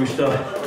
Rooster.